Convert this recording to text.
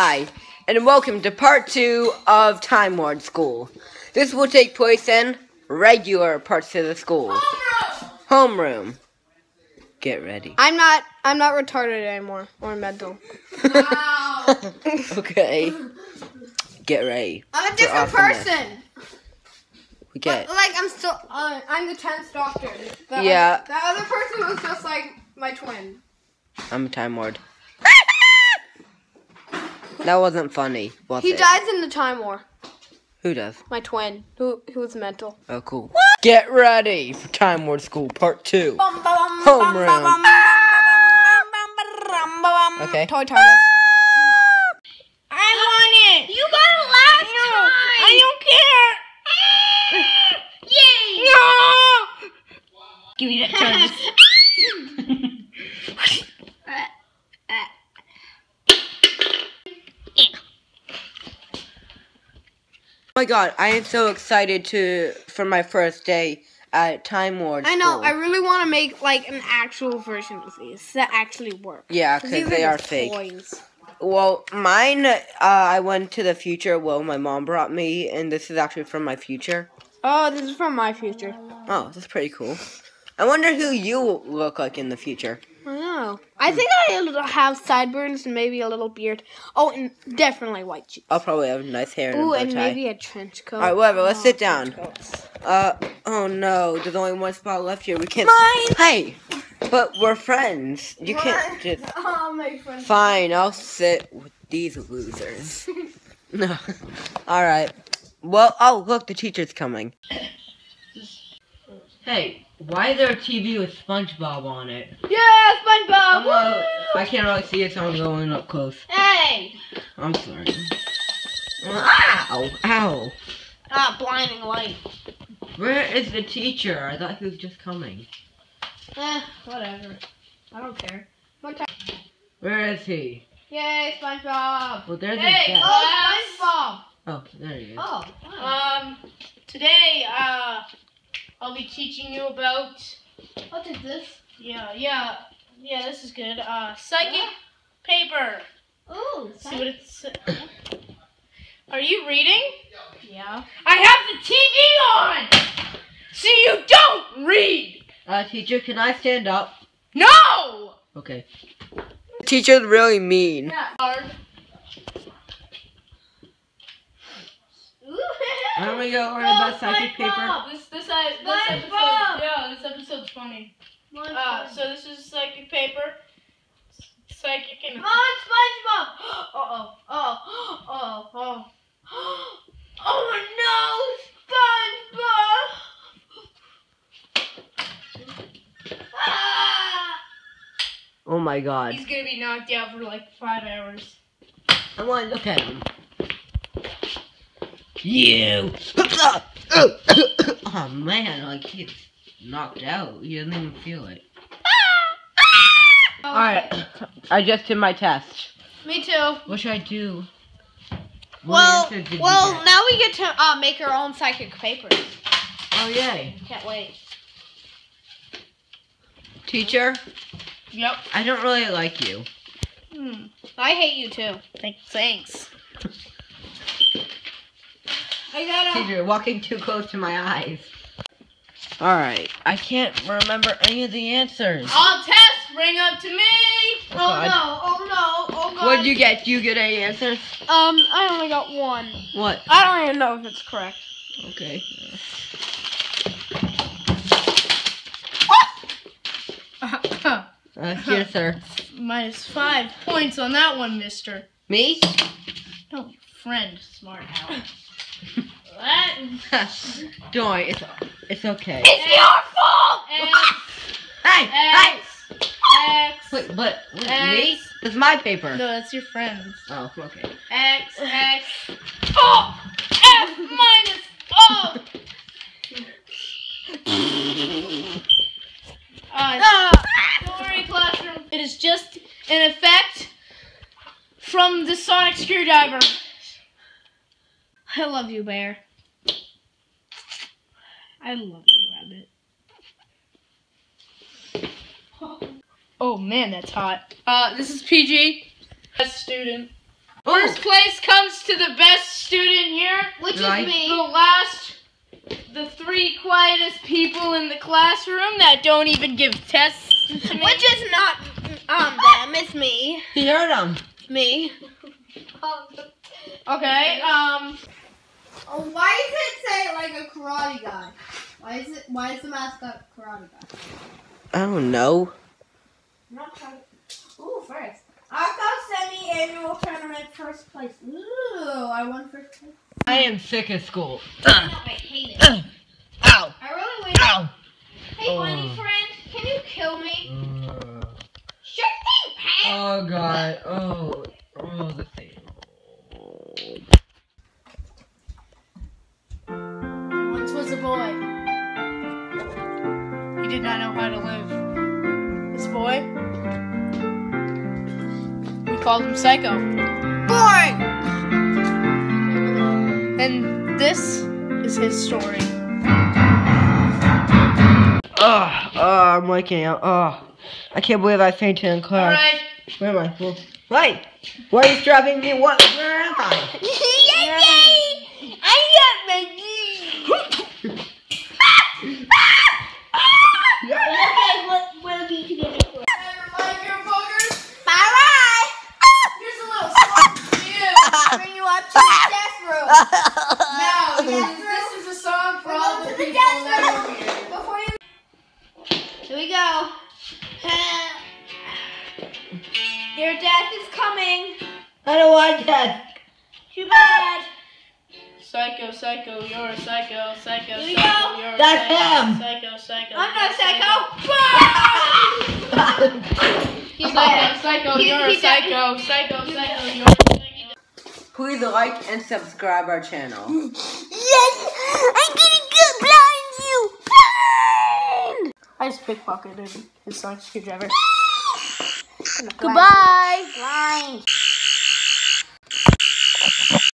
Hi, and welcome to part two of Time Lord School. This will take place in regular parts of the school. Homeroom. Get ready. I'm not. I'm not retarded anymore or mental. okay. Get ready. I'm a different person. We get. But, like I'm still. Uh, I'm the tenth Doctor. The Yeah. Other, the other person was just like my twin. I'm a Time Lord. That wasn't funny, was He it? dies in the Time War. Who does? My twin, who who was mental. Oh, cool. What? Get ready for Time War School Part 2. Homeroom. Okay. Toy TARDIS. I want it. You got it last time. I don't care. Ah! Yay! No. Give me that TARDIS. My god, I am so excited to for my first day at Time Lord I know. School. I really want to make like an actual version of these that actually work. Yeah, because they are fake. toys. Well, mine, uh, I went to the future. Well, my mom brought me, and this is actually from my future. Oh, this is from my future. Oh, that's pretty cool. I wonder who you look like in the future. I know. I think I have sideburns and maybe a little beard. Oh, and definitely white cheeks. I'll probably have nice hair and Ooh, a bow and maybe a trench coat. All right, whatever. Let's Oh, sit down. Uh, oh no, there's only one spot left here. We can't. Mine. Hey, but we're friends. You can't just. Oh, my friend. Fine, I'll sit with these losers. no. All right. Well, oh look, the teacher's coming. Hey, why is there a TV with SpongeBob on it? Yeah, SpongeBob. Well, I can't really see it, so I'm going up close. Hey. I'm sorry. Ow! Ow! Ah, blinding light. Where is the teacher? I thought he was just coming. Eh, whatever. I don't care. Where is he? Yay, SpongeBob. Well, there's Hey, a desk. Oh, SpongeBob. Oh, there he is. Oh. Um, today, uh, I'll be teaching you about. I'll take this? Yeah, yeah, yeah. This is good. Uh, psychic paper. Ooh, See what it's. Are you reading? Yeah. I have the TV on. See, you don't read. Uh, teacher, can I stand up? No. Okay. Teacher's really mean. Yeah. Hard. Why don't we go learn about psychic paper? SpongeBob! This this, I, this episode, SpongeBob! yeah, this episode's funny. Uh, so this is psychic paper. Psychic and. Come on, SpongeBob. Uh oh. Oh. Oh. Oh. Oh no, SpongeBob. Ah! Oh my god. He's gonna be knocked out for like five hours. I want to look at him. You. oh man, like he's knocked out. He doesn't even feel it. Alright, I just did my test. Me too. What should I do? What Well, did well, get? now we get to uh, make our own psychic papers. Oh, yay. Can't wait. Teacher, Yep. I don't really like you. Hmm. I hate you too. Thanks. Thanks. I gotta. Teacher, walking too close to my eyes. Alright, I can't remember any of the answers. All tests bring up to me. Oh God. no! Oh no! Oh god! What'd you get? Do you get any answers? Um, I only got one. What? I don't even know if it's correct. Okay. Uh, here, sir. Minus five points on that one, Mister. Me? No, friend, smart owl. That Don't worry, it's, it's okay. It's your fault! Hey! Hey! X, X, Wait, but wait, X. me? It's my paper. No, that's your friend's. Oh, okay. X, X. Oh! F minus O! Uh, don't worry, classroom. It is just an effect from the sonic screwdriver. I love you, Bear. I love you, Rabbit. Oh man, that's hot. Uh, this is PG. Best student. First place comes to the best student here. Which Right. is me. The last, the three quietest people in the classroom that don't even give tests to me. Which is not um them. It's me. He heard them. Me. okay, um, Oh, why does it say like a karate guy? Why is it? Why is the mascot karate guy? I don't know. I'm not trying. Ooh, first. Arco semi-annual tournament first place. Ooh, I won first place. I am sick of school. I hate it. Ow! I really wish. Ow! Hey, Oh. bunny friend, can you kill me? Uh, Sure thing, Pat. oh god. Oh. Oh, the thing. Did not know how to live. This boy, we called him Psycho. Boring. And this is his story. Oh, oh, I'm waking up. Oh, I can't believe I fainted in class. Alright, Where am I? Well, right. Why are you strapping me? What? Where am I? yay, yay! I got my Your death is coming. I don't want that. Too bad. Psycho, Psycho, you're a Psycho, Psycho, Here Psycho, go. you're a That's psycho, him. Psycho, Psycho. I'm not a psycho. He's Psycho, Psycho, He- you're a he. Psycho, Psycho, Psycho, you're a Psycho. Please like and subscribe our channel. Yes, I'm gonna go blind you. Blind. I just pickpocketed his sonic screwdriver. Goodbye.